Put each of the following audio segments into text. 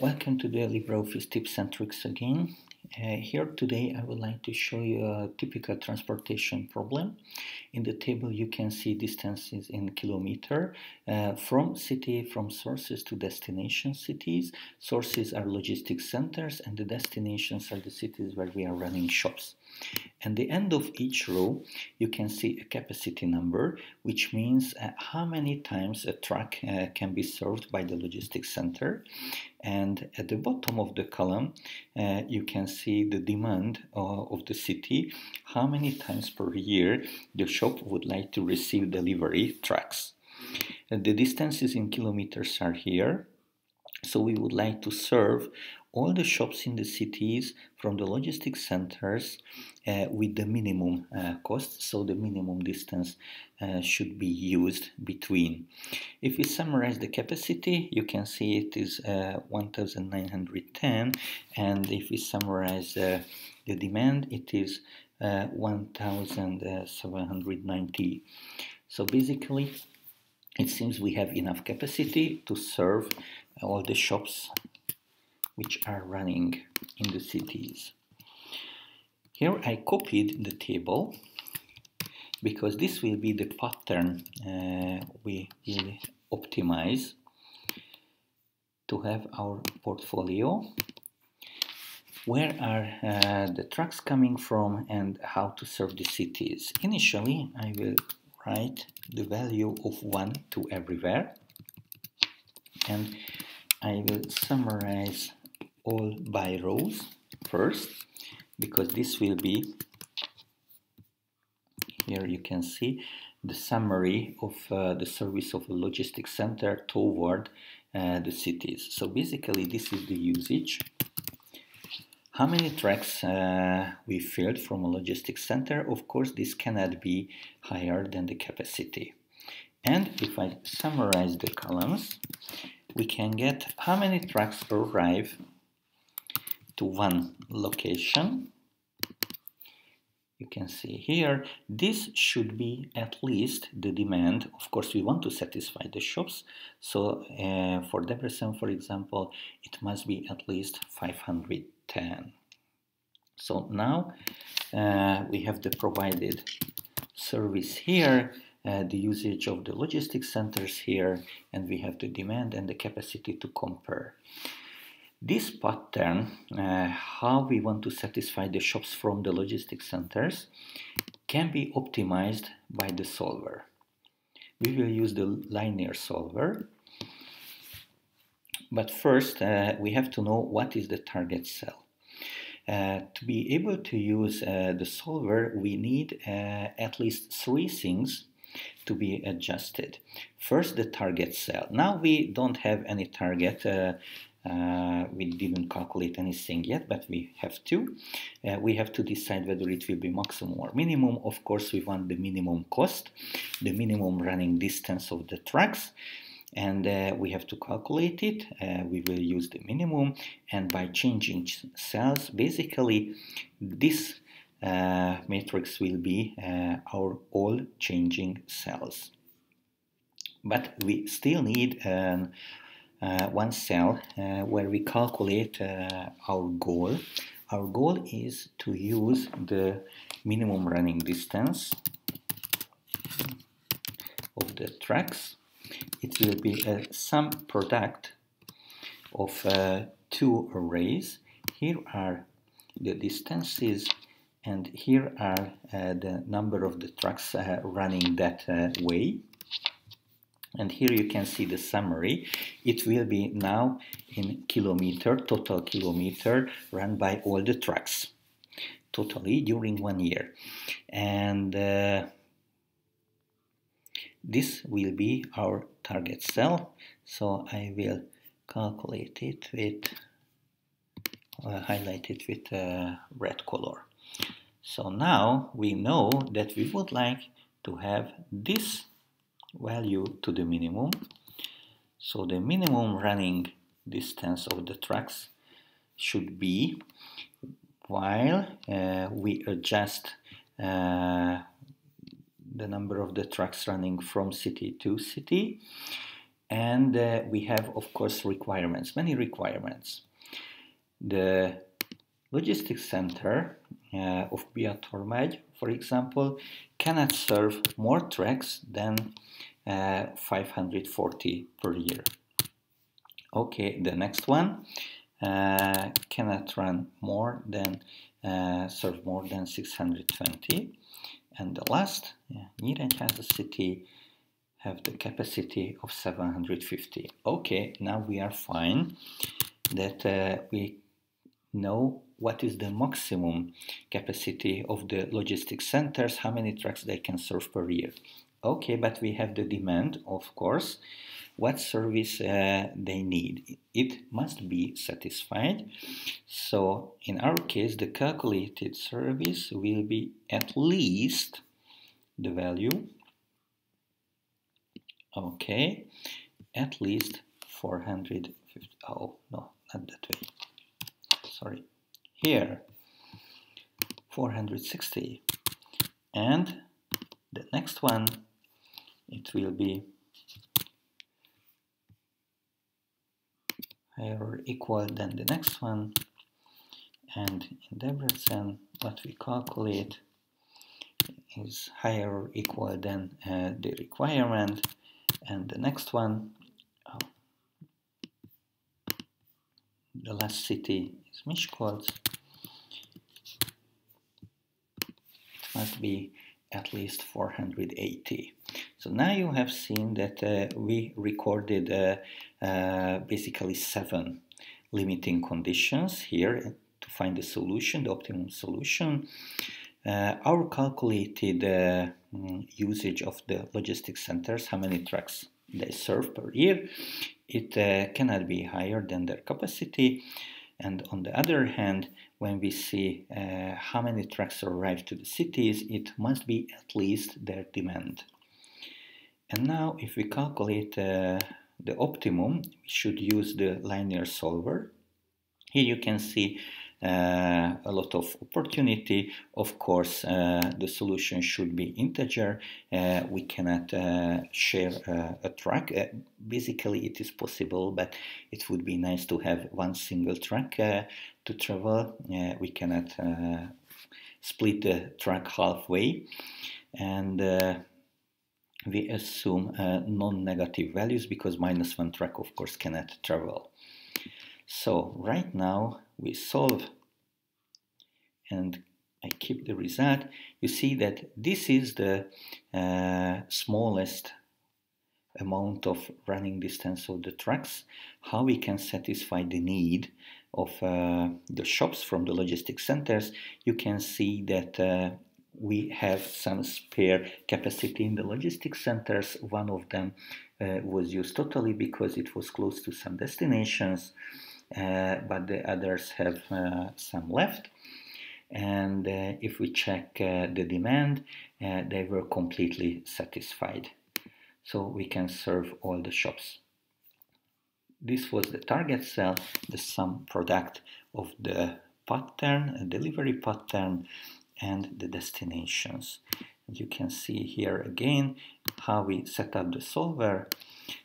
Welcome to the LibreOffice tips and tricks again. Uh, here today I would like to show you a typical transportation problem. In the table you can see distances in kilometer uh, from city, from sources to destination cities. Sources are logistics centers and the destinations are the cities where we are running shops. At the end of each row, you can see a capacity number, which means uh, how many times a truck uh, can be served by the logistics center. And at the bottom of the column, uh, you can see the demand uh, of the city, how many times per year the shop would like to receive delivery trucks. The distances in kilometers are here. So we would like to serve all the shops in the cities from the logistics centers uh, with the minimum uh, cost, so the minimum distance uh, should be used between. If we summarize the capacity, you can see it is uh, 1910, and if we summarize uh, the demand, it is uh, 1790. So basically, it seems we have enough capacity to serve all the shops which are running in the cities. Here I copied the table because this will be the pattern uh, we will optimize to have our portfolio. Where are uh, the trucks coming from and how to serve the cities? Initially, I will write the value of 1 to everywhere and I will summarize all by rows first because this will be here you can see the summary of uh, the service of a logistics center toward uh, the cities. So basically this is the usage. How many tracks uh, we filled from a logistics center? Of course this cannot be higher than the capacity. And if I summarize the columns we can get how many trucks arrive to one location. You can see here, this should be at least the demand. Of course, we want to satisfy the shops. So uh, for Debrecen, for example, it must be at least 510. So now uh, we have the provided service here, uh, the usage of the logistics centers here, and we have the demand and the capacity to compare. This pattern, uh, how we want to satisfy the shops from the logistics centers, can be optimized by the solver. We will use the linear solver. But first, uh, we have to know what is the target cell. Uh, to be able to use uh, the solver, we need uh, at least three things to be adjusted. First, the target cell. Now we don't have any target uh, uh, we didn't calculate anything yet, but we have to. Uh, we have to decide whether it will be maximum or minimum. Of course, we want the minimum cost, the minimum running distance of the tracks, and uh, we have to calculate it. Uh, we will use the minimum, and by changing cells, basically, this uh, matrix will be uh, our all changing cells. But we still need an one cell uh, where we calculate uh, our goal. Our goal is to use the minimum running distance of the tracks. It will be a sum product of uh, two arrays. Here are the distances and here are uh, the number of the trucks uh, running that way and here you can see the summary. It will be now in kilometer total kilometer run by all the trucks totally during one year. And uh, this will be our target cell. So I will calculate it with uh, highlight it with uh, red color. So now we know that we would like to have this value to the minimum. So the minimum running distance of the tracks should be while uh, we adjust uh, the number of the trucks running from city to city and uh, we have of course requirements many requirements the logistics center uh, of Biatorbágy, for example, cannot serve more tracks than uh, 540 per year. Okay, the next one uh, cannot run more than uh, serve more than 620 and the last yeah, Nyíregyháza city have the capacity of 750 okay now we are fine that uh, we know what is the maximum capacity of the logistics centers how many trucks they can serve per year okay but we have the demand of course what service uh, they need. It must be satisfied. So in our case, the calculated service will be at least the value, okay, at least 450, oh no, not that way, sorry, here, 460, and the next one, it will be higher or equal than the next one. And in Debrecen what we calculate is higher or equal than uh, the requirement. And the next one oh, the last city is Miskolc must be at least 480 so now you have seen that uh, we recorded uh, uh, basically seven limiting conditions here to find the solution, the optimum solution. Uh, our calculated uh, mm, usage of the logistics centers, how many trucks they serve per year, it uh, cannot be higher than their capacity. And on the other hand, when we see uh, how many trucks arrive to the cities, it must be at least their demand. And now if we calculate uh, the optimum, we should use the linear solver. Here you can see uh, a lot of opportunity. Of course, uh, the solution should be integer. Uh, we cannot uh, share uh, a track. Uh, basically, it is possible, but it would be nice to have one single track to travel. we cannot split the track halfway. And we assume non-negative values because minus one track of course cannot travel. So right now we solve and I keep the result. You see that this is the uh, smallest amount of running distance of the trucks, how we can satisfy the need of uh, the shops from the logistics centers. You can see that uh, we have some spare capacity in the logistics centers. One of them uh, was used totally because it was close to some destinations, but the others have uh, some left. And uh, if we check uh, the demand, uh, they were completely satisfied. So we can serve all the shops. This was the target cell, the sum product of the pattern, delivery pattern, and the destinations. You can see here again how we set up the solver.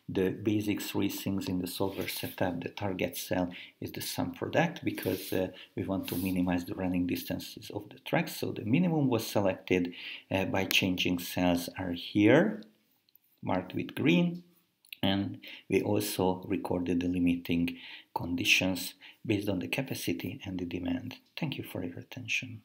The basic three things in the solver setup, the target cell is the sum product because uh, we want to minimize the running distances of the tracks. So the minimum was selected uh, by changing cells are here, marked with green, and we also recorded the limiting conditions based on the capacity and the demand. Thank you for your attention.